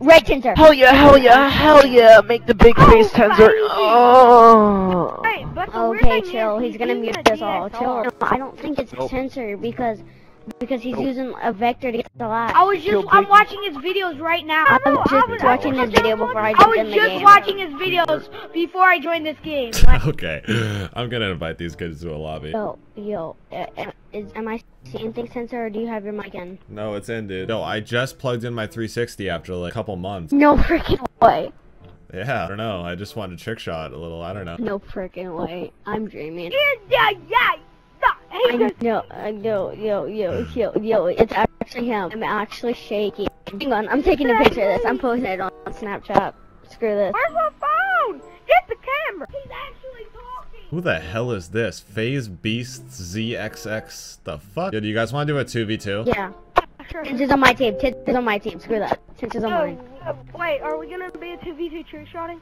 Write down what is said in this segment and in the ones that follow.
Red Tenser. Hell yeah, hell yeah, hell yeah. Make the big Oh, face Tenser. Oh. Hey, but the weird Okay, chill. is, He's gonna using mute a us all. DSLR. Chill. I don't think it's a Nope. Tenser because because he's Nope. using a vector to get the light. I was just, I'm watching his videos right now. I was just was- watching this video before I I jumped was in the just game. watching his videos before I joined this game. Like, okay, I'm gonna invite these kids to a lobby. Yo, yo, uh, uh, is am I seeing things Tenser or do you have your mic in? No, it's in, dude. No, I just plugged in my 360 after like a couple months. No freaking way. Yeah, I don't know. I just wanted to trick shot a little. I don't know. No freaking way. I'm dreaming. yeah, yeah, yeah. I Hey, guys, know, I know, yo, yo, yo, yo, it's actually him. I'm actually shaking. Hang on, I'm taking a picture of this. I'm posting it on Snapchat. Screw this. where's my phone? Get the camera. He's actually talking. Who the hell is this? Phase Beast ZXX. The fuck? Yo, do you guys want to do a 2v2? Yeah. Sure. Tinch is on my team. Tinch is on my team. Screw that. Tinch is on Oh, mine. uh, wait, are we gonna be a 2v2 trick shotting?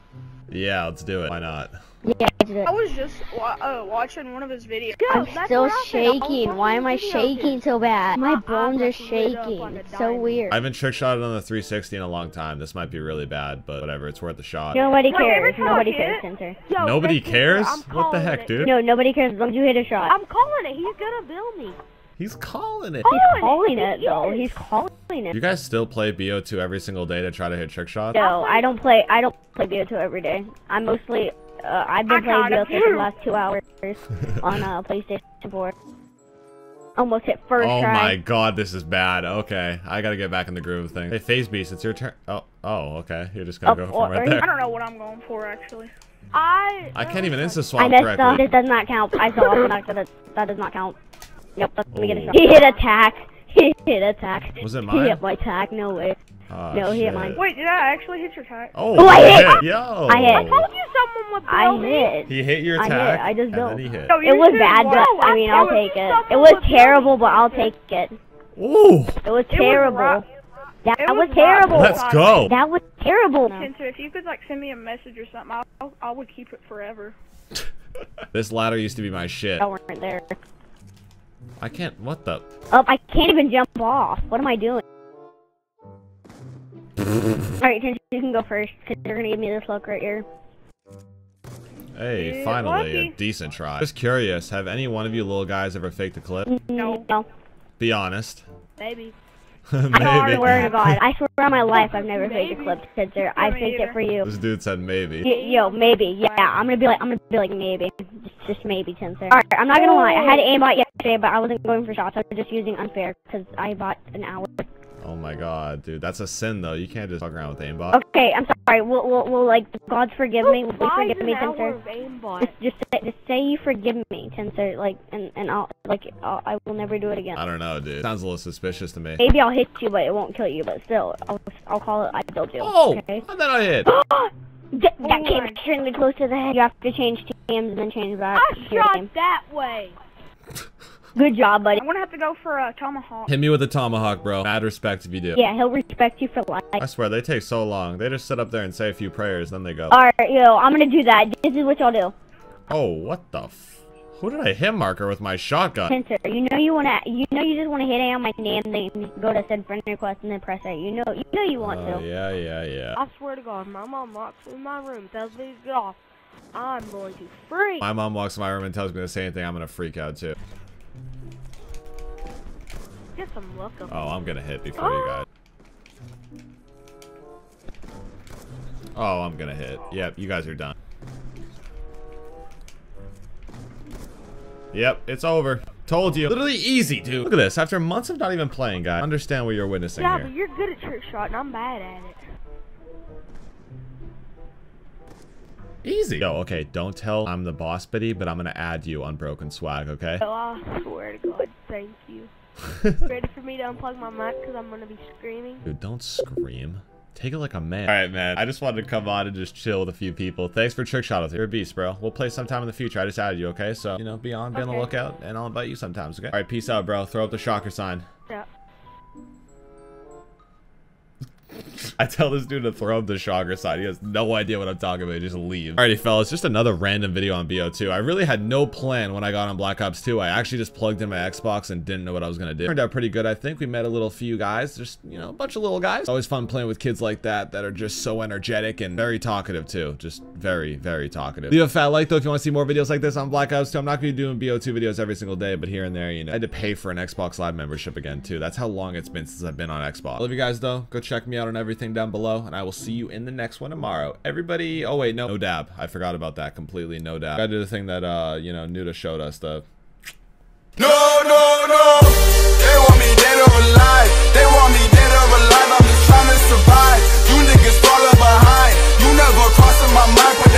Yeah, let's do it. Why not? Yeah, I did it. I was just wa- uh, watching one of his videos. Yo, I'm that's still what I said. I was shaking. Why am I his videos. shaking so bad? My My bones are eyes are lit up shaking. It's so weird. I haven't trick shotted on the 360 in a long time. This might be really bad, but whatever. It's worth a shot. Nobody cares. time Nobody cares, it- Tenser. Yo, Nobody cares? What the heck, it. dude? No, nobody cares as long as you hit a shot. I'm calling it. He's gonna bill me. He's calling it. He's calling calling it. it though. He's calling it. You guys still play BO2 every single day to try to hit trick shots? No, I don't play. I don't play BO2 every day. I'm mostly. Uh, I've been I playing BO2 for the last two hours on uh, PlayStation 4. Almost hit first Oh try. my god, this is bad. Okay, I gotta get back in the groove of things. Hey, Phase Beast, it's your turn. Oh, oh, okay. You're just gonna Oh, go or- from right there. I don't know what I'm going for actually. I. I can't even insta I swap messed correctly. up. It does not count. I saw that. That, that does not count. Yep, let me get a Oh. shot. He hit attack. He hit attack. Was it He hit my attack. No way. Oh, No, he hit shit. mine. Wait, did I actually hit your tag? Oh, Oh, I he hit! Yo. I hit. I told you someone would bill I me. hit. He hit your I hit. I just and built. he hit. No, It was bad, watch- but I mean, I'll take it. It was terrible, but I'll take it. Ooh, It was It was terrible. That was was terrible. let's go. That was terrible. Tenser, if you could like send me a message or something, I'll, I'll, I would keep it forever. This ladder used to be my shit. I weren't there. I can't. What the? Oh, I can't even jump off. What am I doing? Alright, Tinch, you can go first, because you're gonna give me this look right here. Hey, Yeah, finally, a decent try. Just curious, have any one of you little guys ever faked a clip? Mm, no. No. Be honest. Maybe. I swear to maybe. God. I swear on my life I've never faked a clip, Tenser. I me faked it for you. This dude said maybe. Y- Yo, maybe. Yeah, I'm gonna be like, I'm gonna be like, maybe. Just, just maybe, Tenser. Alright, I'm not gonna lie. I had aimbot yesterday, but I wasn't going for shots. I was just using unfair, because I bought an hour. Oh my god, dude, that's a sin though. You can't just fuck around with aimbot. Okay, I'm sorry. We'll, we'll, we'll like, God's forgive me. Will you Buys forgive me, hour Tenser? of aimbot. Just, just, say, just say you forgive me, Tenser, like, and, and I'll, like, I'll, I will never do it again. I don't know, dude. Sounds a little suspicious to me. Maybe I'll hit you, but it won't kill you. But still, I'll, I'll call it. I killed do. Oh, Okay. and then I hit. that that Oh came my- extremely close to the head. You have to change teams and then change back. I to your shot that way. Good job, buddy. I'm gonna have to go for a tomahawk. Hit me with a tomahawk, bro. Mad respect if you do. Yeah, he'll respect you for life. I swear, they take so long. They just sit up there and say a few prayers, then they go. All right, yo, I'm gonna do that. This is what y'all do. Oh, what the f- Who did I hit marker with my shotgun? Tenser, you know you wanna, you know you just wanna hit A on my name, then go to send friend request and then press A. You know, you know you want Oh, to. yeah, yeah, yeah. I swear to God, my mom walks in my room, tells me to get off. I'm going to freak. My mom walks in my room and tells me the same thing. I'm gonna freak out too. Get some luck up. Oh, I'm gonna hit before you guys. Oh, I'm gonna hit. Yep, you guys are done. Yep, it's over. Told you. Literally easy, dude. Look at this. After months of not even playing, guys. Understand what you're witnessing Yeah, here. but you're good at trick shot, and I'm bad at it. Easy. Yo, okay, don't tell I'm the boss biddy, but I'm gonna add you on Broken Swag, okay? Oh, I swear to God, thank you. Ready for me to unplug my mic because I'm gonna be screaming? Dude, don't scream. Take it like a man. All right, man. I just wanted to come on and just chill with a few people. Thanks for trick shot with You're a beast, bro. We'll play sometime in the future. I just added you, okay? So, you know, be on, be on the lookout, and I'll invite you sometimes, okay? All right, peace out, bro. Throw up the shocker sign. Yeah. I tell this dude to throw up the shocker side. He has no idea what I'm talking about. He just leaves. Alrighty, fellas, just another random video on BO2. I really had no plan when I got on Black Ops 2. I actually just plugged in my Xbox and didn't know what I was gonna do. Turned out pretty good, I think. We met a little few guys. Just, you know, a bunch of little guys. Always fun playing with kids like that that are just so energetic and very talkative too. Just very, very talkative. Leave a fat like though if you want to see more videos like this on Black Ops 2. I'm not gonna be doing BO2 videos every single day, but here and there, you know. I had to pay for an Xbox Live membership again too. That's how long it's been since I've been on Xbox. Love you guys though. Go check me out on everything down below, and I will see you in the next one tomorrow. Everybody, oh wait, no, no dab. I forgot about that completely. No dab. I do the thing that uh, you know, Nuda showed us. The No, no, no. They want me dead or alive. They want me dead or alive. I'm just trying to survive. You niggas falling behind. You never crossing my mind.